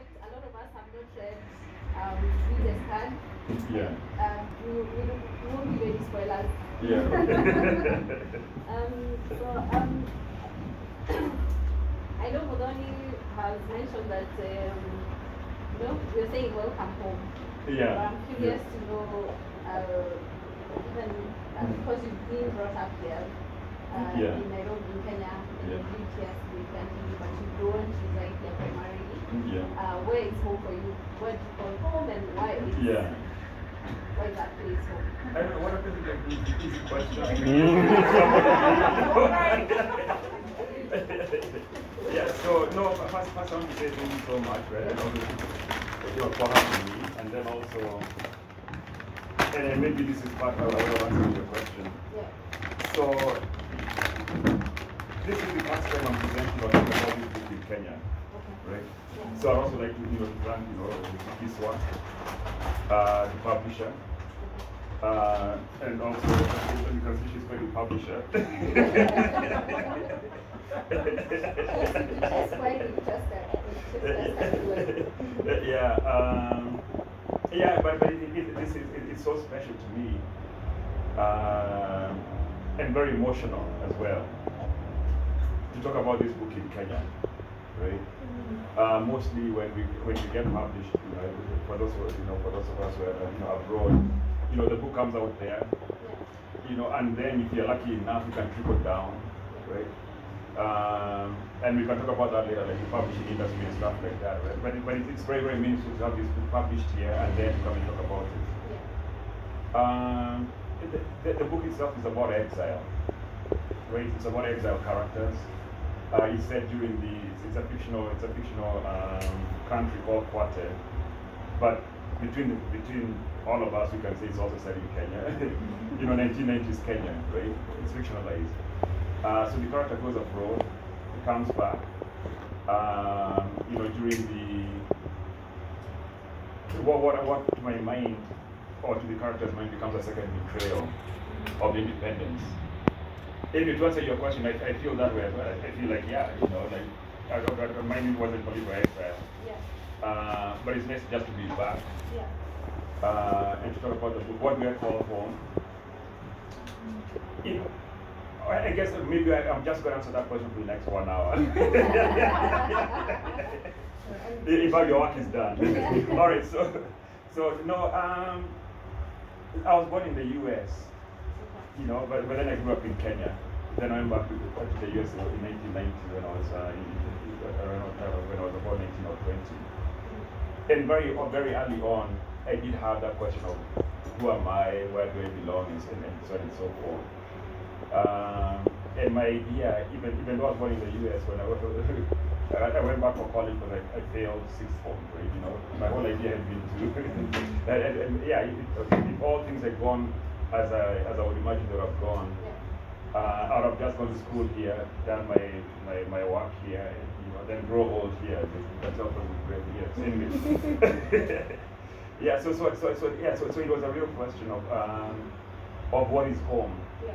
suspect a lot of us have not read um, We, the Scarred. Yeah. Um, we, we, we won't give any spoilers. Yeah. um, so, um, I know Modoni has mentioned that, um, you know, we're saying welcome home. But yeah. I'm curious to know, uh, even uh, because you've been brought up there uh, Yeah. in Nairobi, in Kenya, and Yeah. you've lived here significantly, but you don't reside here primarily. Yeah. Uh, where is home for you? Where do you call home and why is, Yeah. why is that place home? I don't know what happens if like easy easy question. yeah, so no, first, first I want to say thank you so much, right? And also, you know, for having me, and then also, and then maybe this is part of the way of answering your question. Yeah. So, this is the first time I'm presenting or talking about this book in Kenya, Okay. right? So I'd also like to, you know, thank, you know, this one, uh, the publisher, uh, and also, because she's quite the publisher. That's why we just uh, we just started yeah, um, yeah, but, but it, it, this is, it, it's so special to me, um, and very emotional as well, to talk about this book in Kenya, right? Uh, mostly when we when we get published, you know, for those who, you know for those of us who are you know abroad, you know the book comes out there, you know, and then if you're lucky enough, you can trickle down, right? Um, and we can talk about that later, like the publishing industry and stuff like that, right? But, it, but it's very, very meaningful to have this book published here and then come and talk about it. Um, the, the, the book itself is about exile, right? It's about exile characters. Uh, it's set during the, it's, a fictional, it's a fictional um, country called Kwate, but between the, between all of us, we can say it's also set in Kenya. you know, 1990s Kenya, right? It's fictionalized. Uh, so the character goes abroad, he comes back. Um, you know, during the what, what, what to my mind or to the character's mind becomes a second betrayal of independence. Anyway, to answer your question, I, I feel that way as well. I, I feel like, yeah, you know, like, I I don't, my mind wasn't political exile. Yeah. Uh, but it's nice just to be back Yeah. uh, and to talk about the book. What do I call home? You know, I I guess maybe I, I'm just going to answer that question for the next one hour. In fact, your work is done. All right, so, so no, um, I was born in the U.S. You know, but, but then I grew up in Kenya. Then I went back to the, U.S. in 1990 when I was uh, in, when I was about 19 or 20. And very uh, very early on, I did have that question of who am I, where do I belong, and, so- and so on and so forth. Um, and my idea, even even though I was born in the U.S., when I was I went back for college because I, I failed sixth form grade. You know, my whole idea had been to, and, and, and yeah, if, if all things had gone as I as I would imagine they would have gone, uh, I would have just gone to school here, done my my, my work here, and, you know, then grow old here. That's also great years. Anyway. yeah. So so so so yeah. So so it was a real question of um, of what is home. Yeah.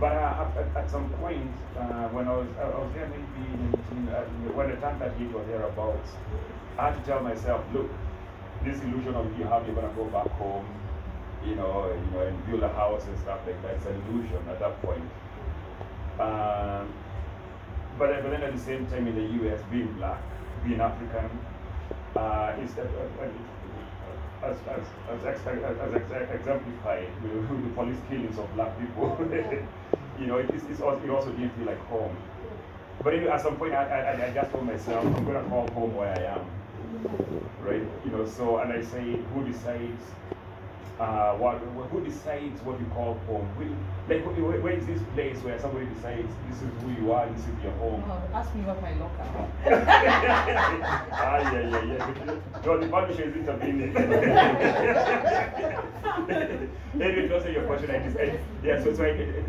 But uh, at, at some point, uh, when I was, I was there maybe in, uh, when the time that hit or thereabouts, I had to tell myself, look, this illusion of you have, you're gonna go back home, you know, you know, and build a house and stuff like that. It's an illusion at that point. Um, but, but then at the same time, in the U.S., being black, being African, uh, is uh, uh, uh, as, as, as, ex- as, as ex- exemplified with the police killings of black people. you know, it, it's, it's also, it also didn't feel like home. But anyway, at some point, I, I, I just told myself, I'm going to call home where I am. Right? You know, so, and I say, who decides uh, what, who decides what you call home? We, like, where, where is this place where somebody decides this is who you are, this is your home? Oh, ask me about my locker. ah, yeah, yeah, yeah. No, the publisher is intervening. anyway, to answer your question, I just, I, yeah, so, so I,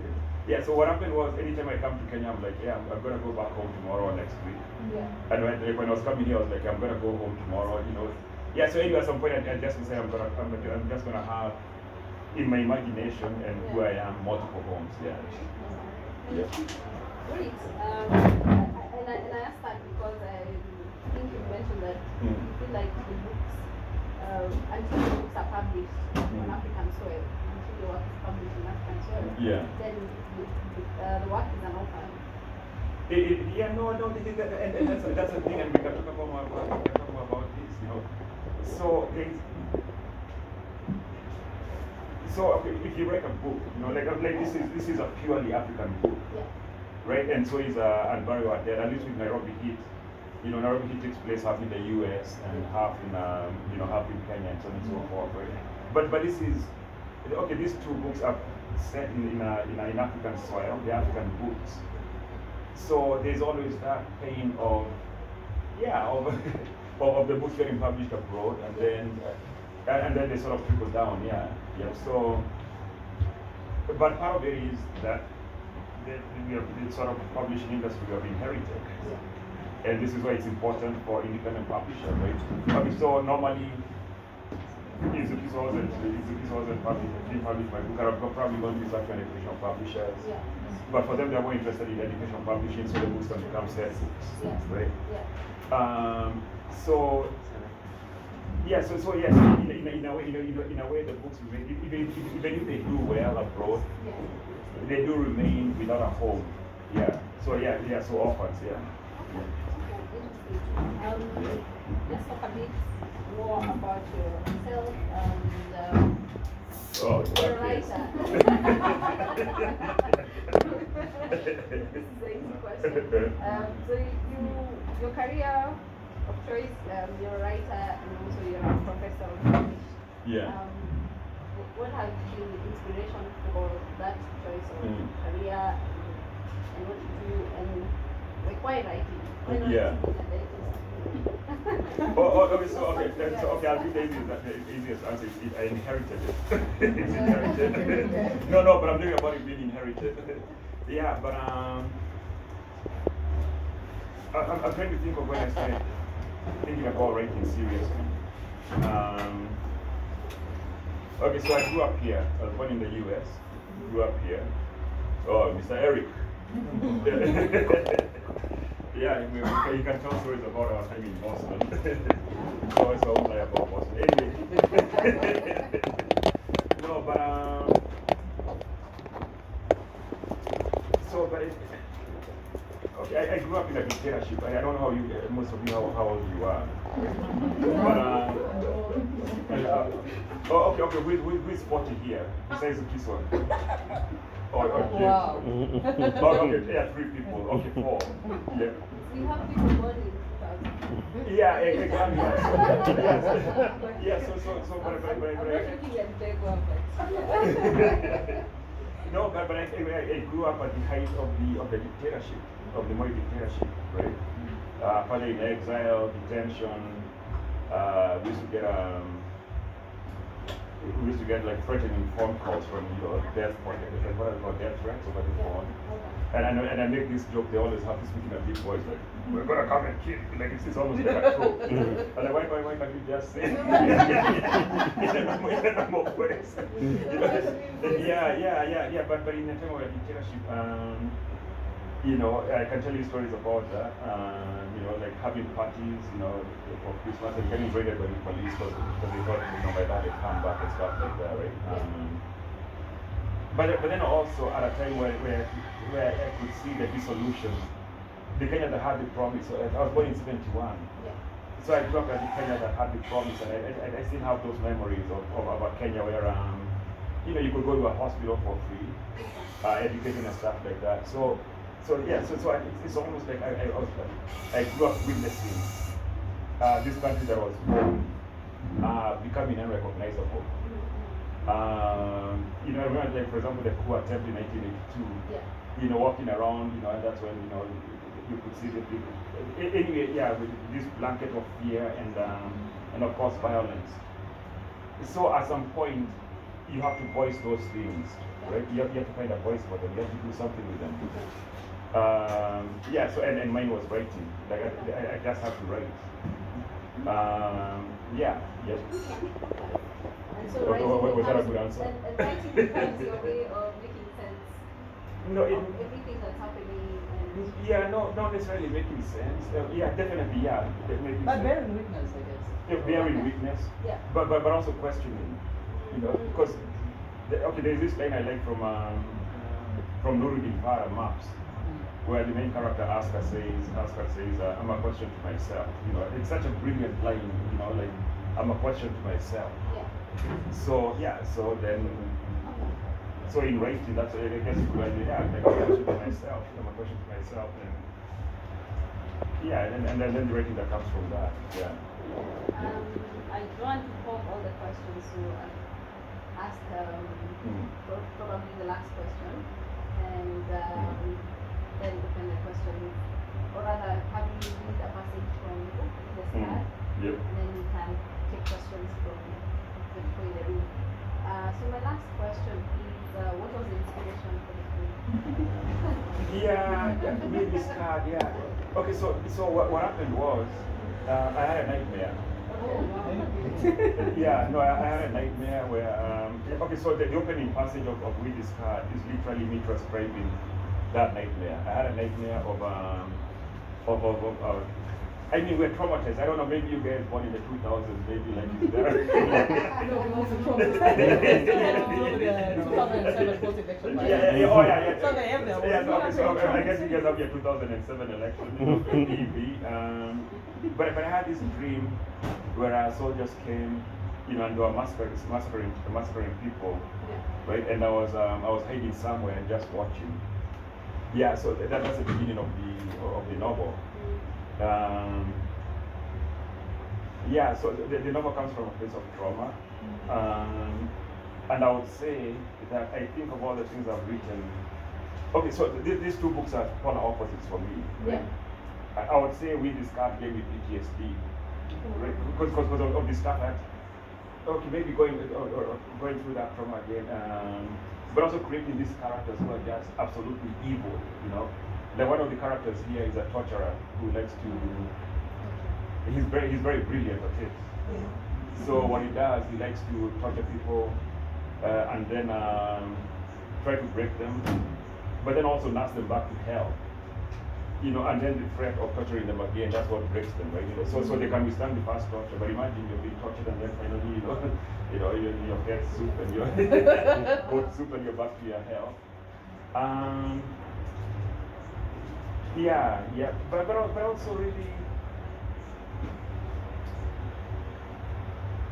yeah, so what happened was anytime I come to Kenya, I'm like, yeah, I'm, I'm going to go back home tomorrow or next week. Yeah. And when, when I was coming here, I was like, I'm going to go home tomorrow, you know. Yeah, so anyway, at some point, I, I just say I'm, gonna, I'm, gonna- I'm just going to have in my imagination and who I am multiple homes, yeah. Yeah. Great. Um, and, I, and I asked that because I think you mentioned uh, until the books are published Mm. on African soil, until the work is published on African soil, Yeah. then the, the, uh, the work is an orphan. It, it, yeah, no, no, it, it, and, and that's, that's the thing, and we can talk about, more about, we can talk more about this, you know. So, there's, so okay, if you write a book, you know, like, like this is this is a purely African book, Yeah. right? And so is uh, and Barrio Adele, at least with Nairobi Heat. You know, Nairobi Heat takes place half in the US and half in, um, you know, half in Kenya and so on and so forth, right? But, but this is, okay, these two books are set in, in, a, in, a, in African soil, the African books. So there's always that pain of, yeah, of, of, the books getting published abroad and then, uh, and, then they sort of trickle down, yeah, yeah. So, but part of it is that the, we have the sort of publishing industry we have inherited. And this is why it's important for independent publishers, right? Okay, so normally, if the piece wasn't, if the piece wasn't published, being published by book, I'm probably going to be such an educational publishers. Yeah. But for them, they're more interested in educational publishing, so the books can become Yeah. right? Yeah. Um, so, yeah, so, so yes, in, in, in, a way, in, a, in, a, in a way, the books, remain, even, even if they do well abroad, Yeah. they do remain without a home. Yeah. So yeah, yeah. So orphans. Yeah. Um, let's talk a bit more about yourself and um, Oh, you're writer. this is an easy question. Um, so you, your career of choice, um, you're a writer and also you're a professor of English. Yeah. Um, what has been the inspiration for that choice of Mm. career and, and what you do and like why writing? Why not Yeah. Oh, oh, okay, so okay, then, so okay, I'll give the easiest, the easiest answer. Is I inherited it. it's inherited. no, no, but I'm thinking about it being inherited. yeah, but um, I, I'm, I'm trying to think of when I started thinking about writing seriously. Um, okay, so I grew up here. I was born in the U.S. Grew up here. Oh, Mr. Eric. Yeah, you can, tell stories about our time in Boston. Always play about Boston. Anyway. no, but um, so but it, okay, I, I grew up in a dictatorship. I, I don't know how you, uh, most of you how, how old you are. But um, and, uh, oh, okay, okay. Who, who, who is 40 here? Besides this one. Oh, okay. Wow. Oh, okay, yeah, three people. Okay, four. Yeah. We have people 2000. Yeah, e- exactly. Yes. Yeah, so, so, so, but, but, but, I'm but, looking at big one, but no, but, but I, I, I grew up at the height of the of the dictatorship, of the Moi dictatorship, right? Uh, father in exile, detention. Uh, we used to get um, we used to get like threatening phone calls from you know death like what are called death threats over the phone. And I know, and I make this joke. They always have to speak in a deep voice, like we're gonna come and kill. you." Like it's, it's almost like a joke. and like, why, why, why can't you just say? in a normal, in a normal voice. Yeah, yeah, yeah, yeah. But but in the time of a dictatorship, um, you know, I can tell you stories about that. Um, you know, like having parties, you know, for Christmas and getting raided by the police because they thought, you know, by that they come back and stuff like that, right? Um, but, but then also at a time where, where, where I could see the dissolution, the Kenya that had the promise, so I was born in 71. yeah. So I grew up as the Kenya that had the promise, and I, I, I still have those memories of, of, of a Kenya where, um, you know, you could go to a hospital for free, uh, education and stuff like that. So, so yeah, so, so I, it's, it's almost like I, I, was, I grew up witnessing uh, this country that was born uh, becoming unrecognizable. Um, you know, I remember, like, for example, the coup attempt in 1982 Yeah. you know, walking around, you know, and that's when, you know, you, you could see the people. Anyway, yeah, with this blanket of fear and, um, and of course, violence. So at some point, you have to voice those things, right? You have, you have to find a voice for them. You have to do something with them. Um, yeah, so, and, and mine was writing. Like, I, I, I just have to write. Um, yeah, yes. And so writing wa- wa- was that a good answer? And, and writing becomes your way of making sense No, it, of everything that's happening Yeah, no, not necessarily making sense. Uh, yeah, definitely, yeah. Making But sense. bearing witness, I guess. Yeah, bearing Okay. witness. Yeah. But, but, but also questioning. You know, because, the, okay, there's this line I like from, um, from Nuruddin Farah Maps, where the main character Askar says, Askar says, uh, I'm a question to myself. You know, it's such a brilliant line, you know, like, I'm a question to myself. Yeah. So, yeah, so then, so in writing, that's, I guess you could, yeah, I'm a question to myself, I'm a question to myself, and, yeah, and, and then, then the writing that comes from that, yeah. Um, I don't want to pop all the questions, so I'll ask um, Mm. pro- probably the last question, and um, then open the question, or rather, have you read a passage from the book, the Mm. start, Yep. and then we can take questions from the people in the room. Uh, so my last question is, uh, what was the inspiration for the film? Yeah, yeah, made this card, yeah. Okay, so so what, what happened was uh, I had a nightmare. Oh, wow. yeah, no, I, I had a nightmare where um, okay, so the, the opening passage of, of We, the Scarred is literally me transcribing that nightmare. I had a nightmare of um of of, of uh, I mean, we're traumatized. I don't know, maybe you guys born in the 2000s, maybe like you. No, we also traumatized. The 2007 post-election Yeah, yeah, oh yeah, yeah. So they have their Yeah, own. so, so I guess you guys have your 2007 election on TV. Um, but, but I had this dream where our soldiers came, you know, and they were massacring, massacring, massacring people, Yeah. right? And I was, um, I was hiding somewhere and just watching. Yeah, so that, that's the beginning of the of the novel. Um, yeah, so the, the novel comes from a place of trauma. Um, and I would say that I think of all the things I've written. Okay, so th- these two books are polar opposites for me. Yeah. I, I would say We, the Scarred gave me PTSD. Right? Because, because, of, of the stuff that, okay, maybe going, or, or, or going through that trauma again. Um, but also creating these characters who are just absolutely evil, you know. Like one of the characters here is a torturer who likes to, he's very, he's very brilliant at it. So what he does, he likes to torture people uh, and then um, try to break them, but then also nurse them back to hell. You know, and then the threat of torturing them again, that's what breaks them, right? You know, so, so they can withstand the first torture, but imagine you're being tortured and then finally, you know, you know, you your head soup and your both soup and you're back to your hell. Um, yeah, yeah, but, but, but also really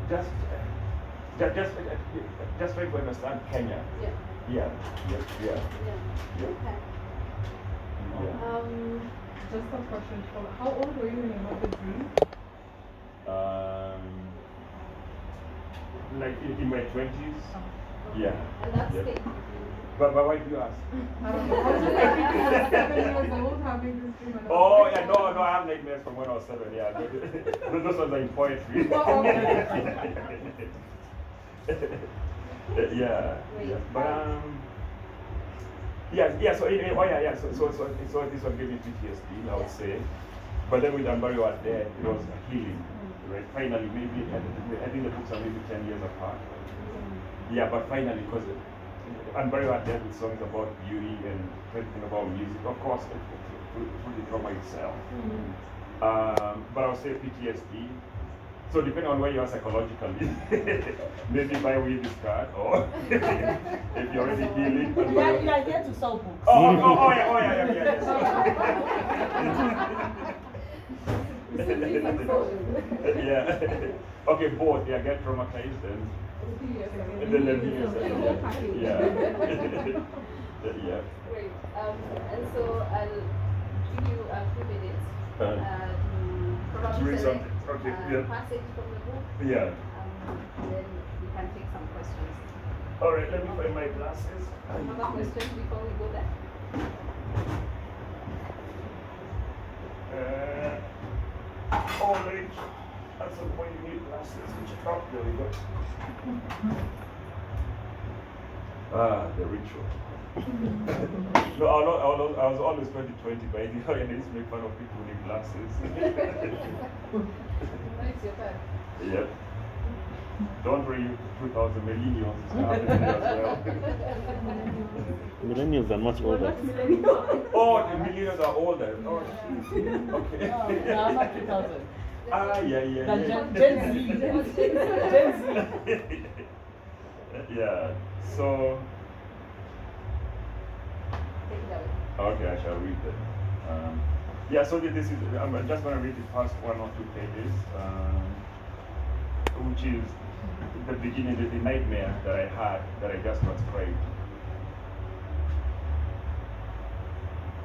just, just, just, just try to understand Kenya. Yeah. Yeah, yeah, yeah, Yeah. yeah. Okay. Yeah. Um, Just a question. How old were you when you had the dream? Um, like in, in my twenties. Yeah. and that's yeah. it. But, but why do you ask? I don't know. I was just like thinking I was seven years old having this dream. and I was Oh yeah, no, no, I have nightmares from when I was seven. Yeah, those, those ones are in poetry. Oh, yeah, Wait, yeah, but um, yeah, yeah. So anyway, oh yeah, yeah. So so so, so this one gave me PTSD, I would say. But then with Unbury Our Dead, it was a healing, right? Finally, maybe I think- the books are maybe ten years apart. Yeah, but finally, because Unbury Our Dead with songs about beauty and everything about music, of course, through the trauma itself. Um, but I would say PTSD. So depending on where you are psychologically, maybe buy with this card, or if you're already healing. You are, you are here to sell books. Oh, oh, oh, oh, yeah, oh, yeah, yeah, yeah, yeah. yeah. okay, both. Yeah, get traumatized and, Yes, I mean, and then let me it's use the it. whole package. Yeah. yeah. Great. Um, and so I'll give you a few minutes Uh, uh, to to probably read select something. Okay, a yeah. passage from the book, Yeah. um, and then we can take some questions. All right, let me find my glasses. Other questions before we go there? Uh, old age. At some point you need glasses. Which oh, there we go. Ah, the ritual. no, I was, I, was, I was always 2020, but I did I used to make fun of people with glasses. Now it's your turn. yep. Don't worry, 2,000 millennials is happening as well. Millennials are much older. Oh, the millennials are older. Oh, okay. No, no, I'm not 2000. Ah, yeah, yeah, The yeah. Gen, Gen Z. Gen Z. yeah. So, Take it away. Okay, I shall read it. Um, yeah, so this is, I'm just going to read the first one or two pages, um, which is the beginning, the, the nightmare that I had that I just transcribed.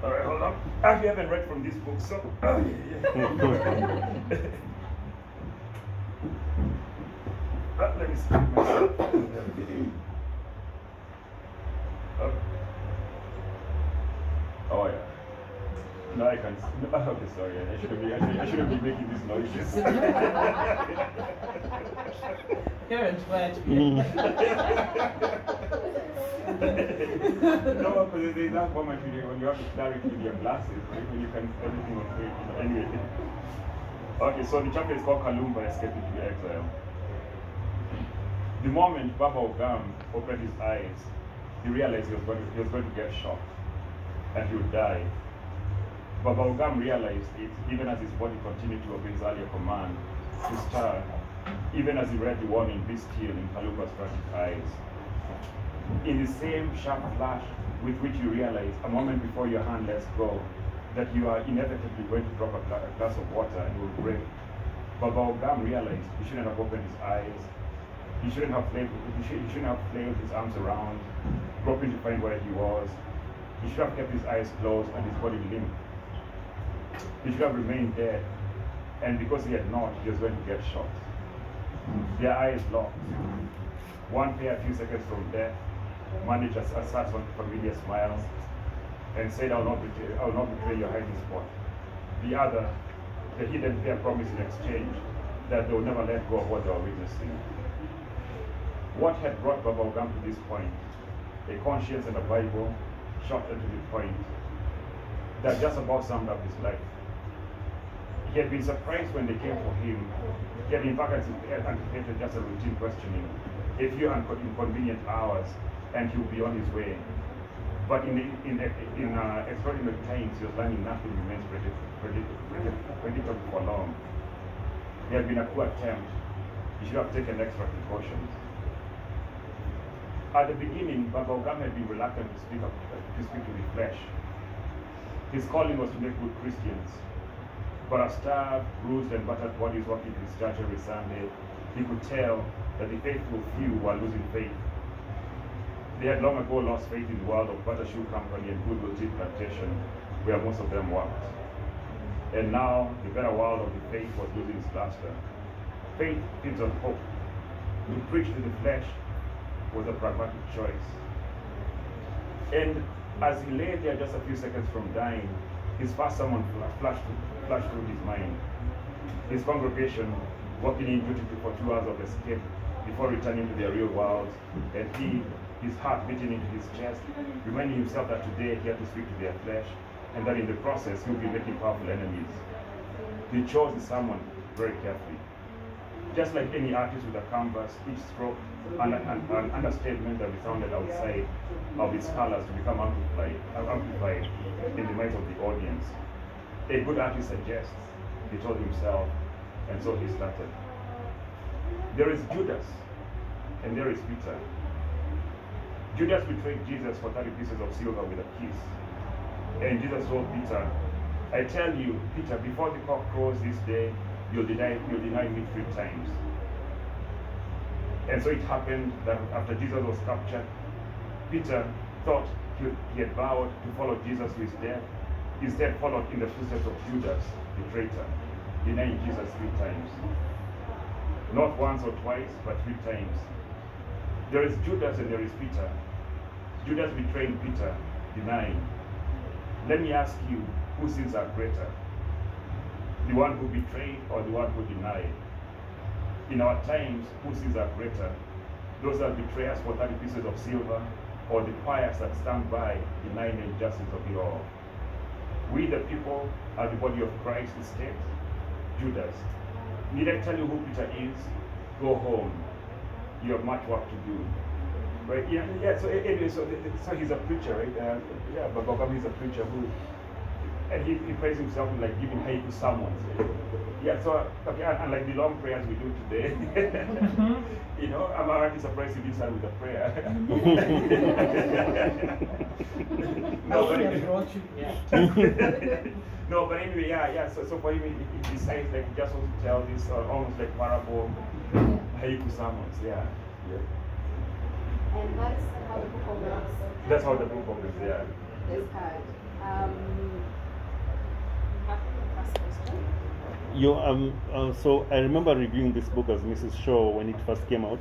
All right, hold on. I haven't read from this book, so. Oh. Uh, let me see myself. Oh. Yeah. No, I can. No, okay, sorry. I shouldn't be. I shouldn't, I shouldn't be making these noises. Were to no, because there's that moment when you, when you have clarity with your glasses, right? When you can everything on screen. Anyway. Okay, so the chapter is called Kalumba Escaping to the Exile. The moment Baba Ogam opened his eyes, he realized he was going to, he was going to get shot and he would die. Baba Ogam realized it even as his body continued to obey his earlier command to star, even as he read the warning, be still in Kalumba's frantic eyes. In the same sharp flash with which you realize a moment before your hand lets go that you are inevitably going to drop a, gla- a glass of water and will break. Baba Ogam realized he shouldn't have opened his eyes. He shouldn't have flailed, he, should, he shouldn't have flailed his arms around, groping to find where he was. He should have kept his eyes closed and his body limp. He should have remained dead. And because he had not, he was going to get shot. Their eyes locked. One pair a few seconds from death, managed a, a such familiar smile and said, I will not betray, I will not betray your hiding spot. The other, the hidden pair promised in exchange that they will never let go of what they were witnessing. What had brought Baba Ogam to this point? A conscience and a Bible shot into the point that just about summed up his life. He had been surprised when they came for him. He had in fact anticipated just a routine questioning, a few inconvenient hours, and he would be on his way. But in, the, in, in uh, extraordinary times, he was learning nothing remains predict- predict- predict- predictable for long. There had been a poor attempt. He should have taken extra precautions. At the beginning, Baba had been reluctant to speak, of, to speak to the flesh. His calling was to make good Christians. But as starved, bruised, and battered bodies walking to his church every Sunday, he could tell that the faithful few were losing faith. They had long ago lost faith in the world of butter shoe company and goodwill tea plantation, where most of them worked. And now, the better world of the faith was losing its luster. Faith feeds on hope. To preach to the flesh was a pragmatic choice. And as he lay there just a few seconds from dying, his first sermon flashed, flashed through his mind. His congregation walking in duty for two hours of escape before returning to their real world, and he, his heart beating into his chest, reminding himself that today he had to speak to their flesh, and that in the process he would be making powerful enemies. He chose the sermon very carefully. Just like any artist with a canvas, each stroke and an, understatement that resounded outside of its colors to become amplified, amplified in the minds of the audience. A good artist suggests, he told himself, and so he started. There is Judas, and there is Peter. Judas betrayed Jesus for 30 pieces of silver with a kiss. And Jesus told Peter, I tell you, Peter, before the cock crows this day, you'll deny, you'll deny me three times. And so it happened that after Jesus was captured, Peter thought he, he had vowed to follow Jesus to his death. Instead, followed in the footsteps of Judas, the traitor, denying Jesus three times. Not once or twice, but three times. There is Judas and there is Peter. Judas betraying Peter, denying. Let me ask you, whose sins are greater? The one who betrayed or the one who denied? In our times, whose are greater? Those that betray us for 30 pieces of silver or the pious that stand by denying the injustice of it all? We, the people, are the body of Christ instead. Judas. Need I tell you who Peter is? Go home. you have much work to do. Right? Yeah, yeah. So anyway, so, eh, so he's a preacher, right? Uh, yeah, but Bogam is a preacher who, and he, he prays himself in like giving haiku sermons. Yeah, so okay, unlike the long prayers we do today, you know, I'm already surprised you didn't start with a prayer. I no, but have brought you here. no, but anyway, yeah, yeah. So, so for him, he, he decides like he just wants to tell this uh, almost like parable haiku sermons. Yeah, yeah. And that's how the book opens. That's how the book opens. Yeah. This card. Um, have the first question. You um uh, so I remember reviewing this book as Mrs. Shaw when it first came out.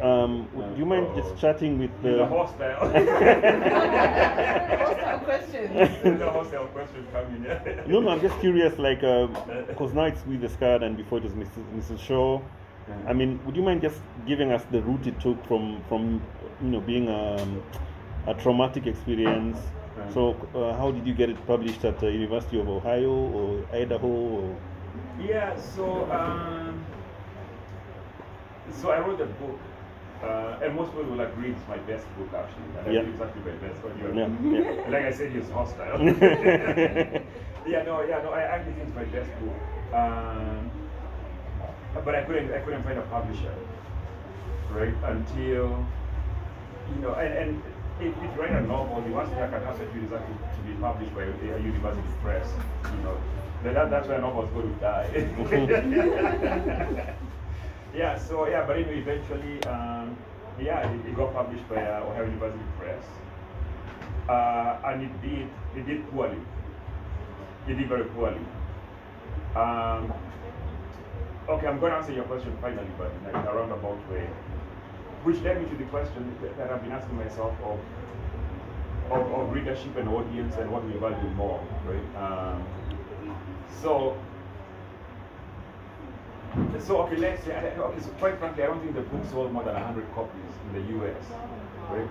Um, would do you mind Oh. just chatting with He's a the hostile. Hostile questions. the hostile question coming. Yeah. No, no, I'm just curious, like, because now it's We, the Scarred and before it was Mrs. Mrs. Shaw. I mean, would you mind just giving us the route it took from, from you know, being um, a traumatic experience? Right. So, uh, how did you get it published at the University of Ohio or Idaho? Or, Yeah, so um, so I wrote a book, uh, and most people will agree it's my best book actually. And I Yeah. it's actually my best, but you yeah, yeah. like I said, he's hostile. yeah, no, yeah, no, I actually think it's my best book. Um, but I couldn't, I couldn't find a publisher, right? Until, you know, and, and if, if you write a novel, worst thing that can you actually to be published by a, university press, you know. Then that, that's where novels go to die. yeah, so yeah, but anyway, eventually, um, yeah, it, it got published by uh, Ohio University Press uh, and it did it did poorly. It did very poorly. Um, okay, I'm going to answer your question finally, but in a roundabout way, which led me to the question that, that I've been asking myself of, of of readership and audience and what we value more, right? Um, so. So okay, let's say okay. So quite frankly, I don't think the book sold more than hundred copies in the U.S. Right?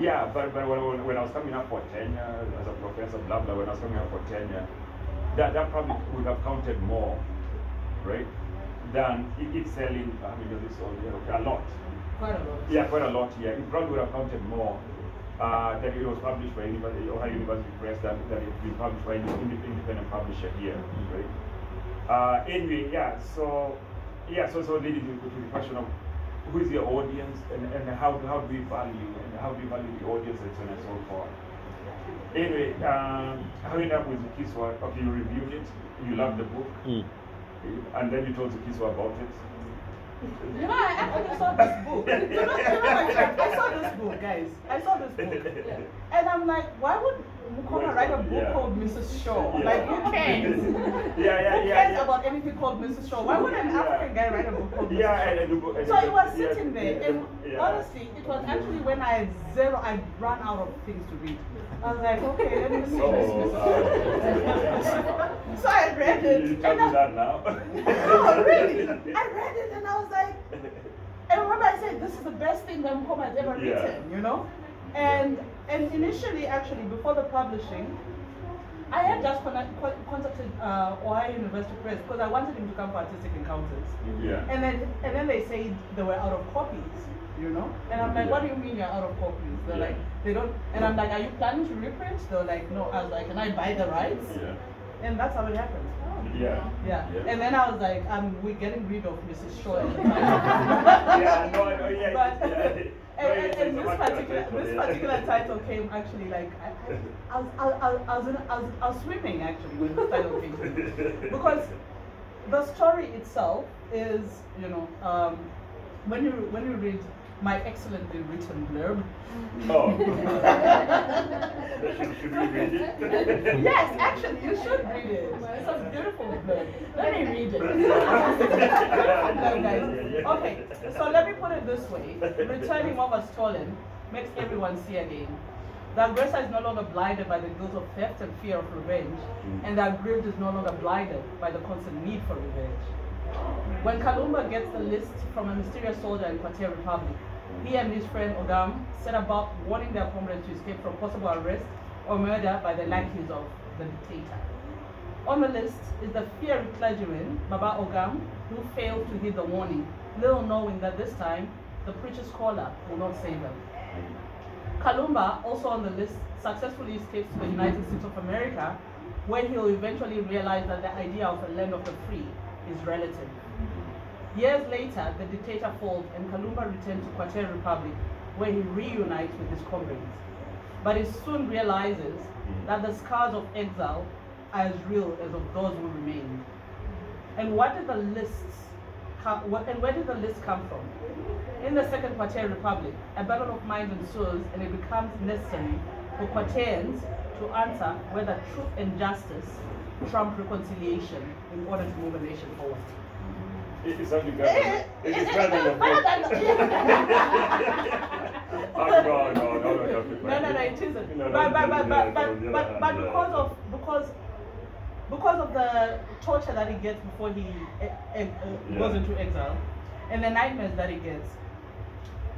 Yeah, but, but when, when, I was coming up for tenure as a professor, blah blah, when I was coming up for tenure, that, that probably would have counted more, right? Than it, it selling, I mean, it sold, you know, a lot. Quite a lot. Yeah, quite a lot, yeah. It probably would have counted more uh, that it was published by University, Ohio University Press than, than it been published by an independent publisher here, right? Uh, anyway, yeah, so, yeah, so, so leading to, to the question of who is your audience and, and how, how do we value and how do you value the audience and so on and so forth. Anyway, um, how ended up with the Kiswa, okay, you reviewed it, you loved the book, Mm. and then you told the Kiswa about it. You know, I actually saw this book. You know, you know I, I saw this book, guys. I saw this book. And I'm like, why would Mukoma write a book Yeah. called Mrs. Shaw? Yeah. Like, who cares? Yeah, yeah, Who yeah, cares about anything called Mrs. Shaw? Why would an. African guy write a book called Mrs. Yeah, Shaw? and, and and So it was sitting there, and honestly, it was actually when I had zero, I ran out of things to read. I was like, okay, let me see Oh, this. uh, so I read it. You tell and me I- that now. no, really. I read it and I was like, and remember I said this is the best thing that Mukoma has ever written, you know? And and initially, actually, before the publishing, I had just contacted uh, Ohio University Press because I wanted him to come for artistic encounters. Yeah. And then and then they said they were out of copies, you know? And I'm like, what do you mean you're out of copies? They're Yeah. like, they don't. And I'm like, are you planning to reprint? They're like, no. I was like, can I buy the rights? Yeah. And that's how it happened. Yeah. Yeah. Yeah. And then I was like, um, we're getting rid of Mrs. Shaw. at the time. yeah, no, I know, yeah, But- yeah. And, and, and this particular title, this particular title came actually like I, I, was, I, I, I, was in, I, was, I was swimming actually when this title came to me. Because the story itself is you know um, when you when you read my excellently written blurb. Mm-hmm. Oh. should, should we read it? yes actually you should read it. It's a beautiful blurb. Let me read it. Blurb, guys. okay so let me put it this way. Returning what was stolen makes everyone see again. The aggressor is no longer blinded by the guilt of theft and fear of revenge, mm. and the aggrieved is no longer blinded by the constant need for revenge. When Kalumba gets the list from a mysterious soldier in Quartier Republic, he and his friend Ogam set about warning their comrades to escape from possible arrest or murder by the lackeys of the dictator. On the list is the fiery clergyman, Baba Ogam, who failed to heed the warning, little knowing that this time the preacher scholar will not save them. Kalumba, also on the list, successfully escapes to the United States of America, where he'll eventually realize that the idea of a land of the free is relative. Years later, the dictator falls and Kalumba returns to Kwatere Republic, where he reunites with his comrades. But he soon realizes that the scars of exile are as real as of those who remained. And what did the lists come, and where did the list come from? In the Second Kwatere Republic, a battle of minds ensues and it becomes necessary for Kwateans to answer whether truth and justice trump reconciliation in order to move a nation forward. It is only better. It is better than your Better book. than- Oh, no, no, no, no, no, No, no, no, it isn't. No, no, but, but, but, but, but, but, but because of because because of the torture that he gets before he eh, uh, goes Yeah. into exile, and the nightmares that he gets,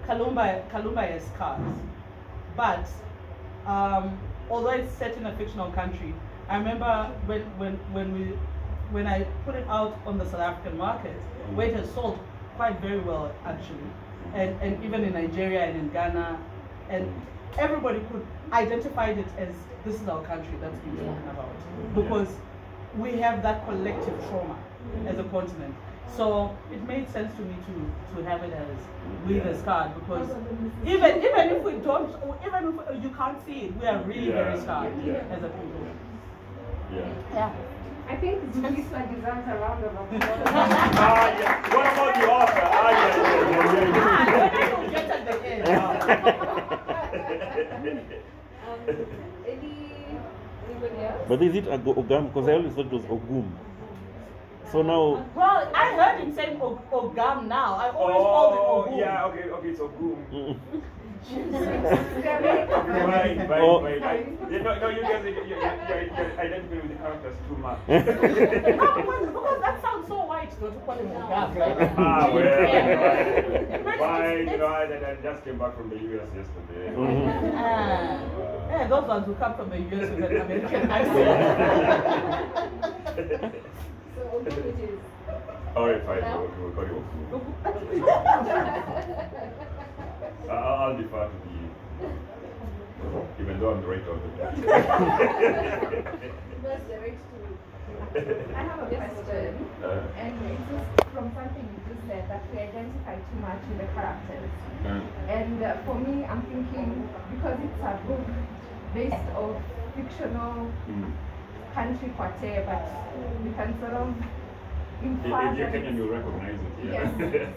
Kalumba Kalumba has scars. But um, although it's set in a fictional country, I remember when when when we when I put it out on the South African market, mm. where it has sold quite very well actually, mm. and and even in Nigeria and in Ghana, and mm. everybody could identify it as this is our country that's been talking about. Because we have that collective trauma as a continent. So it made sense to me to, to have it as with a scarred because even even if we don't even if you can't see it, we are really very Yeah, scarred yeah. as a people. Yeah. Yeah. I think Zulisa deserves a round of applause. Ah, yeah. What about the author? Ah, yeah, yeah, Ah, yeah, when I will get at the end. um, any, anybody else? But is it Ago- Ogam? Because I always thought it was Ogum. So now, Well, I heard him saying O- Ogam now. I always called it Oh, Ogum. yeah, okay, okay, so boom. Mm, Right, right, Oh. right. Know, no, you guys, you, you, you, you identify with the characters too much. No, because, that sounds so white though to call him Ogam. Like, ah, well, Yeah. right. It Fine, you know, I, just came back from the US yesterday. Mhm. Ah, yeah, those ones who come from the US with an American accent. So, which is. All right, fine, we'll, we'll call you I'll, I'll defer to the, even though I'm the writer of the book. That's direct to. I have a Yes, question. Uh, And it's just from something you just said that we identify too much with the characters. uh, And uh, for me, I'm thinking because it's a book based of fictional mm. country Kwate, but you can sort of If, infer if you're that Kenyan, it's- you recognize it, yeah. Yes.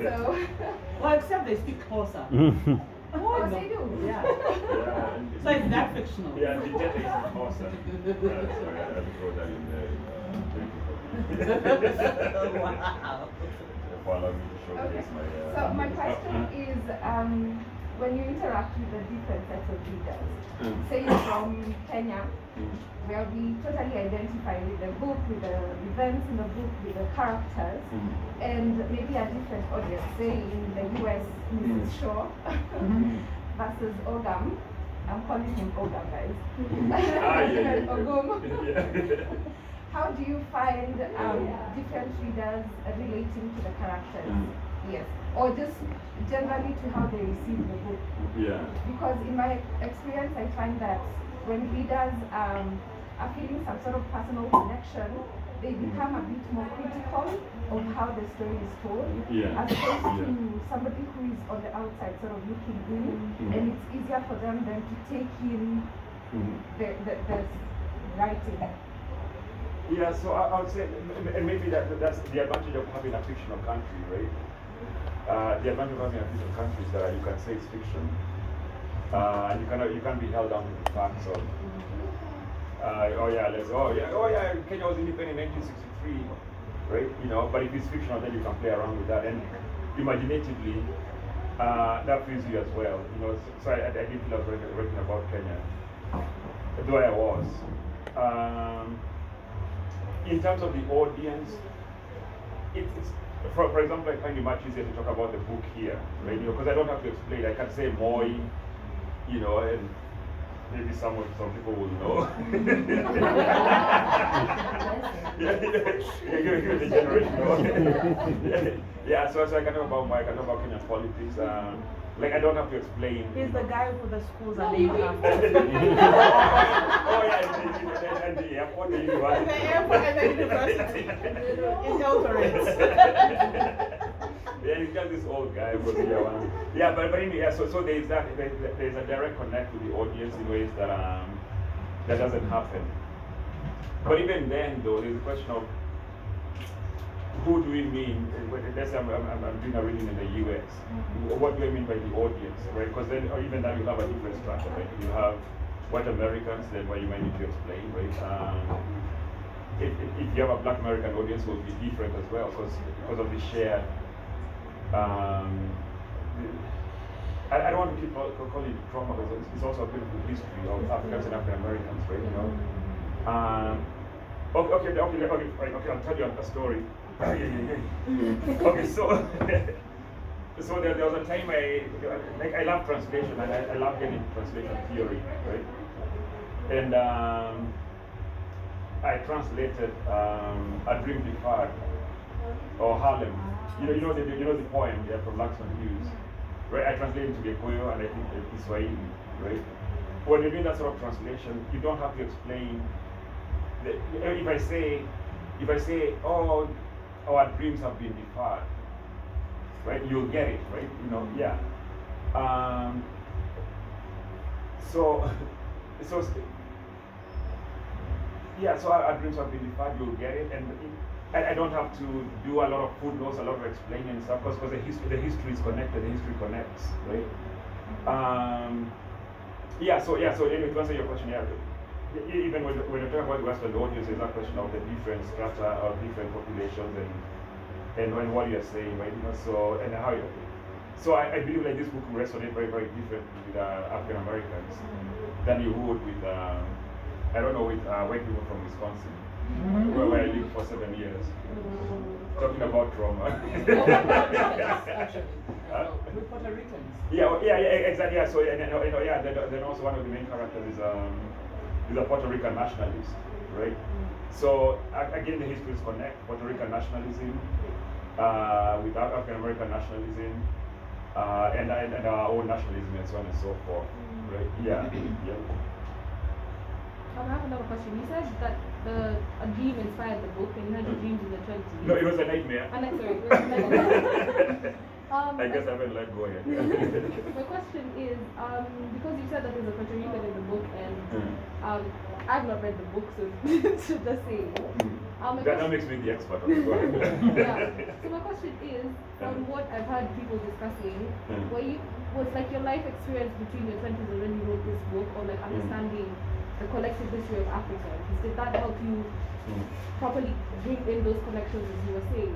So, well, except they speak closer. mm. oh, they do. Yeah. yeah. So it's that fictional. Yeah, the jet is awesome. Yeah, so I had to throw that in there. Uh, wow. for allowing me to Okay. my. Uh, So my question is, um, when you interact with the different sets of readers, Mm. say from Kenya, mm, where we totally identify with the book, with the events in the book, with the characters, mm, and maybe a different audience, say in the US, Mrs. Mm. Shaw mm. versus Ogam. I'm calling him Ogam, guys. Ah, yeah, yeah. How do you find um, different readers relating to the characters? Mm. Yes. Or just generally to how they receive the book? yeah. Because in my experience, I find that when readers um, are feeling some sort of personal connection, they become a bit more critical of how the story is told, Yeah. as opposed Yeah. to somebody who is on the outside sort of looking in, Mhm. and it's easier for them then to take in Mhm. the, the, the writing. Yeah, so I, I would say, and maybe that, that's the advantage of having a fictional country, right? Uh, the advantage of having is that you can say it's fiction, uh, and you cannot, you can't be held down to the facts of, uh, oh yeah, let's, oh yeah, oh yeah, Kenya was independent in 1963, right? You know, but if it's fictional, then you can play around with that, and imaginatively, uh, that frees you as well. You know, so, I, I I was writing, about Kenya, though I was. Um, in terms of the audience, it, it's for, for example, I find it much easier to talk about the book here, know, because I don't have to explain. I can say Moi, you know, and maybe some some people will know. the generation. yeah, yeah, so, so I can talk about my, I can talk about Kenyan politics. Um, like I don't have to explain. He's the guy who the schools are No, named after. oh yeah, and the, and the, the airport, the university. The airport and the university. In Eldoret. yeah, he's got this old guy was here once. Yeah, but, but anyway, yeah, so, so there's that, there, there's a direct connect to the audience in ways that, um, that doesn't happen. But even then, though, there's a question of who do we mean? Let's say I'm, I'm, I'm doing a reading in the US. What do I mean by the audience, right? Because then, or even then, you have a different structure, right? You have white Americans, then what you might need to explain, right? Um, if, if, you have a black American audience, it will be different as well, because because of the shared. Um, I, I don't want to keep call, call it trauma, because it's, it's also a beautiful history of Africans and African Americans, right? You know. Um, okay, okay, okay, okay, right, okay. I'll tell you a story. Ah, yeah, okay, so so there, there was a time I like I love translation and I, I love getting translation theory, right? And um, I translated um, A Dream Deferred or Harlem. You know, you know the you know the poem yeah, from Langston Hughes, right? I translated into Gikuyu and I think the Kiswahili, right? When you're doing that sort of translation, you don't have to explain. The, if I say, if I say, oh, our dreams have been deferred, right? You'll get it, right? You know, yeah. Um, so, so, yeah. So our, our dreams have been deferred. You'll get it, and I, I don't have to do a lot of footnotes, a lot of explaining and stuff, because the history, the history is connected. The history connects, right? Um, yeah. So yeah. So anyway, to answer your question, yeah. Even when, when you talk about the Western audience, there's a question of the different strata of different populations and and when what you're saying, right? So and how you, so I, I believe like this book will resonate very, very differently with uh, African Americans than you would with um, I don't know with uh, white people from Wisconsin, where, where I lived for seven years, talking about trauma. Actually, Huh? with Puerto Ricans. Yeah, yeah, yeah, exactly. Yeah, so and, and, you know, yeah, then, then also one of the main characters is um, is a Puerto Rican nationalist, right? So again, the histories connect Puerto Rican nationalism uh, with African American nationalism, uh, and, and and our own nationalism and so on and so forth, right? Yeah, yeah. I have another question. You said that the a dream inspired the book, and you had your dreams in the twenties. No, it was a nightmare. And I, sorry, it was a nightmare. um, I guess I haven't let go yet. My question is, um, because you said that there's a Puerto Rican in the book, and Mm. Um, I've not read the book, so should just say. Um, that, that question- makes me the expert on it. Go ahead. yeah. So my question is, from what I've heard people discussing, Mm. were you was like your life experience between your twenties and when you wrote this book, or like understanding the collective history of Africa? Did that help you Mm. properly bring in those connections as you were saying?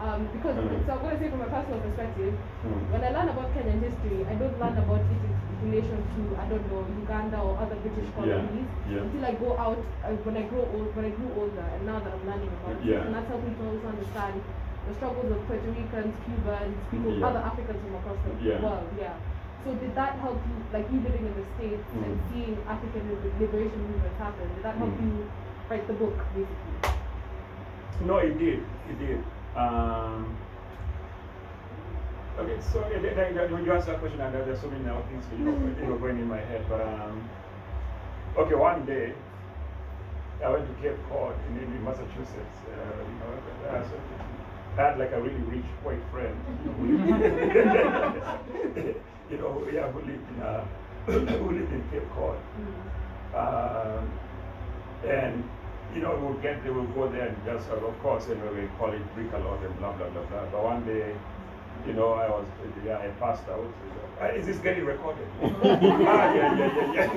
Um, because Mm. so I'm going to say from a personal perspective, when I learn about Kenyan history, I don't learn about it in relation to I don't know Uganda or other British colonies yeah. until I go out uh, when I grow old when I grew older and now that I'm learning about it, Yeah. and that's helping me to also understand the struggles of Puerto Ricans, Cubans, people, Yeah. other Africans from across the Yeah. world. Yeah. So did that help you, like you living in the states and Mm. seeing African liberation movements happen? Did that help Mm. you write the book, basically? No, it did. It did. Um, okay, so yeah, there- when you ask that question, and there- there's so many other things you know, you know, going in my head. But um, okay, one day I went to Cape Cod in, in Massachusetts. Uh, you know, uh, I had like a really rich white friend. you know, yeah, who lived in uh, who lived in Cape Cod. Um, and you know, we'll get there, we'll go there and just, uh, of course, you know, we call it brick a lot and blah, blah, blah, blah. But one day, you know, I was, yeah, I passed out. Uh, is this getting recorded? ah, yeah, yeah, yeah, yeah.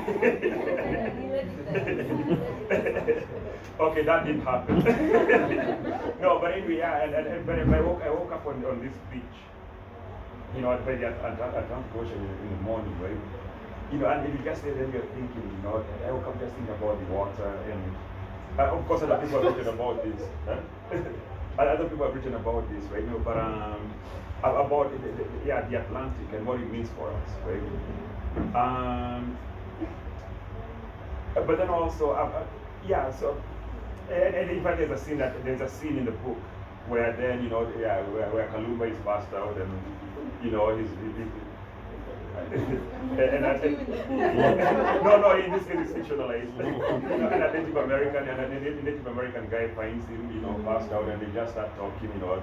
okay, that didn't happen. no, but anyway, yeah, and, and, and but I woke, I woke up on, on this beach, you know, by the At- At- Atlantic Ocean in, in the morning, right? You know, and if you just stay there, you're thinking, you know, I woke up just thinking about the water, and uh, of course, other people have written about this. Huh? Other people have written about this, right? You know, but um, about the, the, yeah, the Atlantic and what it means for us, right? Um, but then also, uh, uh, yeah, so and, and in fact, there's a scene that there's a scene in the book where then you know, yeah, where, where Kalumba is passed out and you know he's. He, and, and, no, no, in this case it's fictionalized. you know, and a Native American and a Native American guy finds him, you know, passed out, and they just start talking, you know.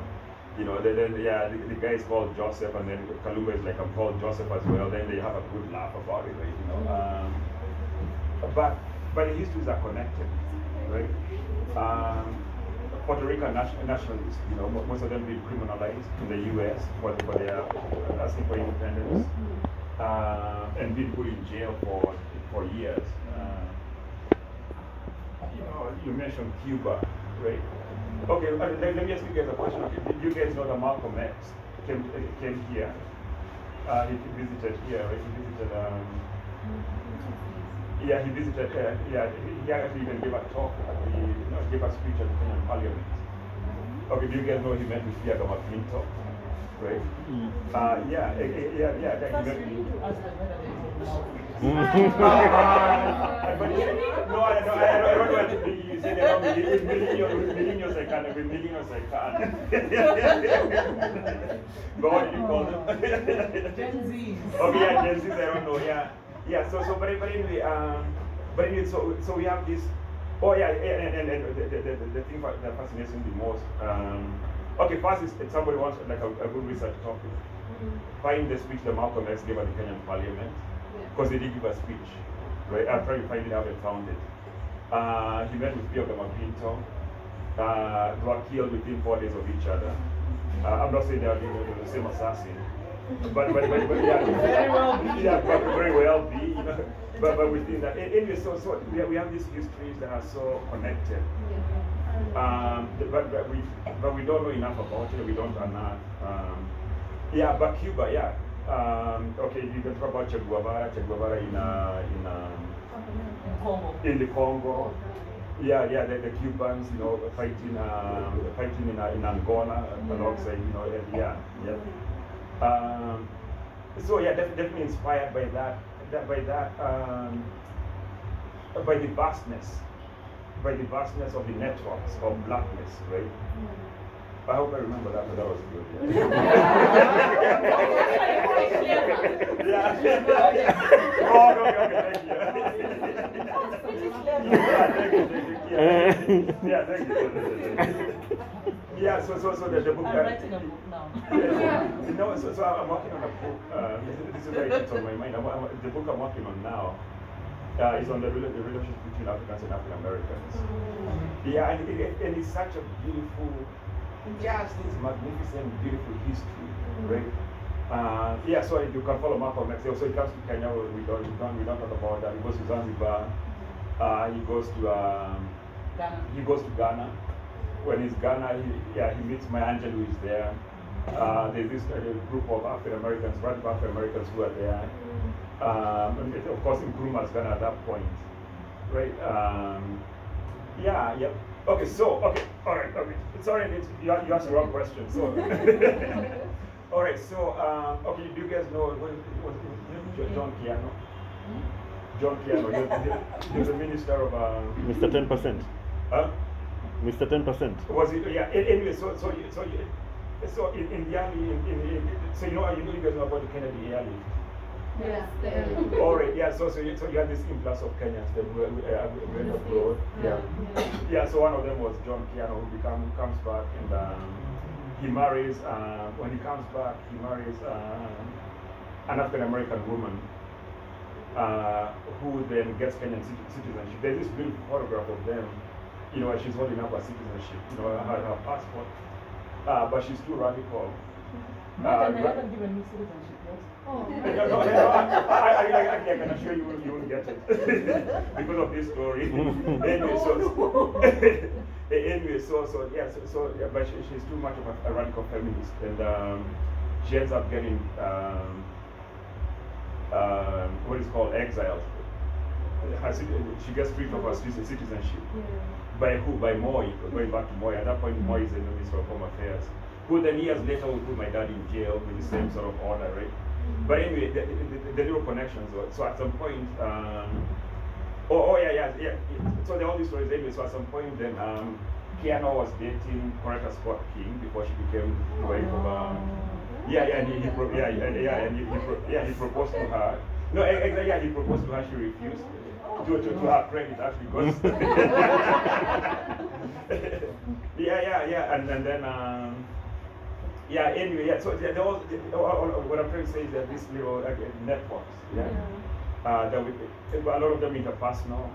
You know, then, then yeah, the, the, guy is called Joseph, and then Kalumba is like, I'm called Joseph as well. Then they have a good laugh about it, right? You know, um, but but the histories are connected, right? Um, Puerto Rican nationalists, you know, most of them being criminalized in the U.S. for, for their asking for independence uh, and been put in jail for for years. Uh, you know, you mentioned Cuba, right? Okay, uh, let, let, me ask you guys a question. Okay, did you guys know that Malcolm X came came here? Uh, he visited here, right? He visited. Um, yeah, he visited. Uh, yeah, he actually even gave a talk at the, you know, gave a speech at the Parliament. Okay, do you guys know he met with Pio Gama Pinto? Right? Mm. Uh, yeah, yeah, yeah, yeah. That, that, Mm. uh, but no, I, no, I, I don't want to be, you say that with millennials, with millennials I can, with millennials I can. but what did you call them? Gen Z. Okay, yeah, Gen Z, I don't know, yeah. Yeah, so, so but, but anyway, um, but anyway, so, so we have this, oh yeah, and, and, and the, the, the, the thing that fascinates me the most, um, Okay, first is if somebody wants like a, a good research topic. Mm -hmm. Find the speech that Malcolm X gave at the Kenyan Parliament because yeah. they did give a speech. Right? I'm trying to find it. I haven't found it. Uh, he met with Pio Gama Pinto. Uh, they were killed within four days of each other. Uh, I'm not saying they are the same assassin, but, but, but, but yeah, very well be. Yeah, but very well be. You know, but but within that, anyway, so so we have, we have these histories that are so connected. Yeah. Um, but, but, we, but we don't know enough about it. We don't enough. Um, yeah, but Cuba, yeah. Um, okay, you can talk about Che Guevara, Che Guevara in, uh, in, um, in the Congo. Yeah, yeah, the, the Cubans, you know, fighting, um, fighting in, uh, in Angola alongside, you know, yeah, yeah. Um, so yeah, def definitely inspired by that, that by that, um, by the vastness by the vastness of the networks of blackness, right? Mm. I hope I remember that, but that was good. Yeah. yeah. oh, okay, okay, thank you. yeah, thank you, thank you. Yeah, yeah thank you. Yeah, so so so the, the book. I'm writing a book now. Yeah, you know, so, so I'm working on a book. Uh, this is very it's on my mind. I'm, I'm, the book I'm working on now uh, is on the, the relationship between Africans and African Americans. Mm. Yeah, and, it, and, it's such a beautiful, just this magnificent, beautiful history, mm. right? Uh, yeah, so you can follow Malcolm X. So he comes to Kenya, we don't, we don't, we don't talk about that. He goes to Zanzibar. Uh, he goes to um, Ghana. He goes to Ghana. When he's Ghana, he, yeah, he meets Maya Angelou who is there. Uh, there's this uh, group of African Americans, radical African Americans who are there. Um, and of course, Nkrumah has gone at that point, right? Um, yeah, yep. Okay, so, okay, all right, okay. Sorry, it's, you, you asked the wrong question. So, all right, so, um, okay, do you guys know what, what, what, John Kiano? John Kiano, he was the minister of. Uh, Mr. 10%. Huh? Mr. 10%. Was it? Yeah, anyway, so, so, so, so in, in the early, in, in, in, so you know, you know, you guys know about the Kennedy airlift. Yes. All right. Yeah. So so you, so you had this influx of Kenyans that were uh, went abroad. Yeah. Yeah. So one of them was John Kiano, who become comes back and um, he marries. Uh, when he comes back, he marries uh, an African American woman. Uh, who then gets Kenyan citizenship. There's this beautiful photograph of them, you know, she's holding up her citizenship, you know, her, her passport. Uh, but she's too radical. Uh, they haven't given me citizenship. Oh. I, I, I, I, can assure you, you won't get it because of this story. anyway, so, anyway, so, so, yeah, so, so yeah, but she, she's too much of a, a radical feminist, and um, she ends up getting um, what is called exiled. she gets stripped of her citizenship. Yeah. By who? By Moi, going back to Moi. At that point, Moi is the Minister of Home Affairs. Who then years later will put my dad in jail with the same sort of order, right? But anyway, the, the, the little connections. So at some point, um, Oh, oh yeah, yeah, yeah. So there are all these stories anyway. So at some point, then um, Kiano was dating Coretta Scott King before she became the wife of um. Yeah, yeah, and he, he pro- yeah, yeah, yeah, and he, he pro- yeah, he proposed to her. No, exactly. Yeah, he proposed to her. She refused. To, to, to her credit, actually, because. yeah, yeah, yeah, and, and then um, yeah. Anyway, yeah. So there, there was what I'm trying to say is that these little uh, networks, yeah, uh, that we, a lot of them interpersonal,